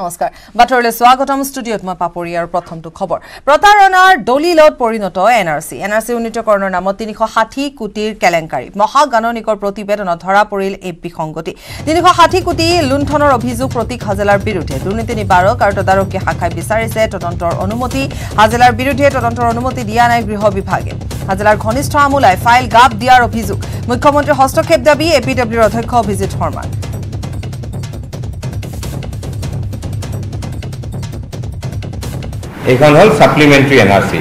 নমস্কাৰ। বাতৰিলৈ স্বাগতম। ষ্টুডিঅ'ত মই পাপৰি আৰু প্ৰথমটো খবৰ। প্ৰতাৰণাৰ দলিলত পৰিণত N R C. N R C উন্নীতকৰণৰ নামত তিনিশ ষাঠি কোটিৰ কেলেংকাৰী। মহাগাণনিকৰ প্ৰতিবেদনত ধৰা পৰিল এই বিসংগতি। তিনিশ ষাঠি কোটি লুণ্ঠনৰ অভিযোগ প্ৰতীক হাজেলাৰ বিৰুদ্ধে। দুৰ্নীতি নিবাৰক আৰু তদাৰকী শাখাই বিচাৰিছে তদন্তৰ অনুমতি। হাজেলাৰ বিৰুদ্ধে তদন্তৰ অনুমতি দিয়া নাই গৃহ বিভাগে। হাজেলাৰ ঘনিষ্ঠ আমোলাই ফাইল গাপ দিয়াৰ অভিযোগ। মুখ্যমন্ত্ৰীৰ হস্তক্ষেপ দাবী এ পি ডব্লিউৰ অধ্যক্ষ অভিজিৎ শৰ্মাৰ। এইখন হ'ল ছাপ্লিমেণ্টেৰী এন আৰ চি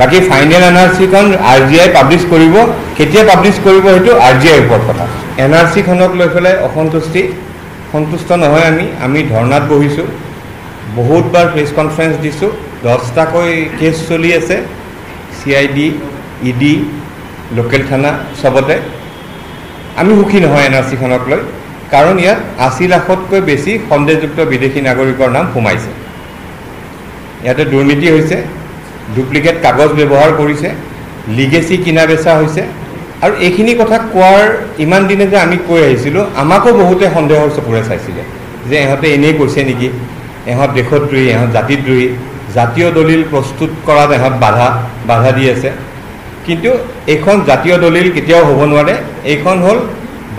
বাকী ফাইনেল এন আৰ চিখন আৰ জি আই পাব্লিছ কৰিব। কেতিয়া পাব্লিছ কৰিব সেইটো আৰ জি আইৰ ওপৰত কথা। এন আৰ চিখনক লৈ পেলাই অসন্তুষ্টি। সন্তুষ্ট নহয় আমি আমি ধৰ্ণাত বহিছোঁ। বহুতবাৰ প্ৰেছ কনফাৰেঞ্চ দিছোঁ। দহটাকৈ কেছ চলি আছে। C I D E D local থানা চবতে। আমি সুখী নহয় এন আৰ চিখনক লৈ। কাৰণ ইয়াত আশী লাখতকৈ বেছি সন্দেহযুক্ত বিদেশী নাগৰিকৰ নাম সোমাইছে। ইয়াতে দুৰ্নীতি হৈছে ডুপ্লিকেট কাগজ ব্যৱহাৰ কৰিছে লিগেচি কিনা বেচা হৈছে আৰু এইখিনি কথা কোৱাৰ ইমান দিনে যে আমি কৈ আহিছিলোঁ আমাকো বহুতে সন্দেহৰ চকুৰে চাইছিলে যে ইহঁতে এনেই কৈছে নেকি? ইহঁত দেশদ্ৰোহী ইহঁত জাতিদ্ৰোহী জাতীয় দলিল প্ৰস্তুত কৰাত ইহঁত বাধা বাধা দি আছে। কিন্তু এইখন জাতীয় দলিল কেতিয়াও হ'ব নোৱাৰে এইখন হ'ল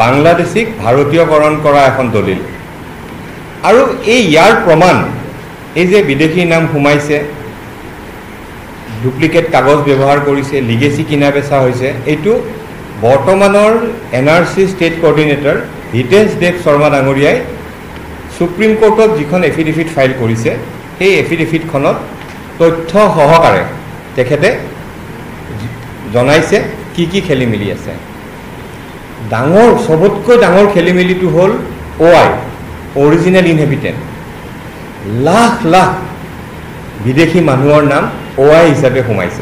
বাংলাদেশীক ভাৰতীয়কৰণ কৰা এখন দলিল। আৰু এই ইয়াৰ প্ৰমাণ এই যে বিদেশী নাম সোমাইছে ডুপ্লিকেট কাগজ ব্যৱহাৰ কৰিছে লিগেচি কিনা বেচা হৈছে এইটো বৰ্তমানৰ N R C state coordinator Hitesh Dev Sarma ডাঙৰীয়াই ছুপ্ৰিম কোৰ্টত যিখন এফিডেভিট ফাইল কৰিছে সেই এফিডেভিটখনত তথ্য সহকাৰে তেখেতে জনাইছে কি কি খেলি মেলি আছে। ডাঙৰ চবতকৈ ডাঙৰ খেলি মেলিটো হ'ল O' I original inhabitant lakh lakh বিদেশী মানুহৰ নাম অ' আই হিচাপে সোমাইছে।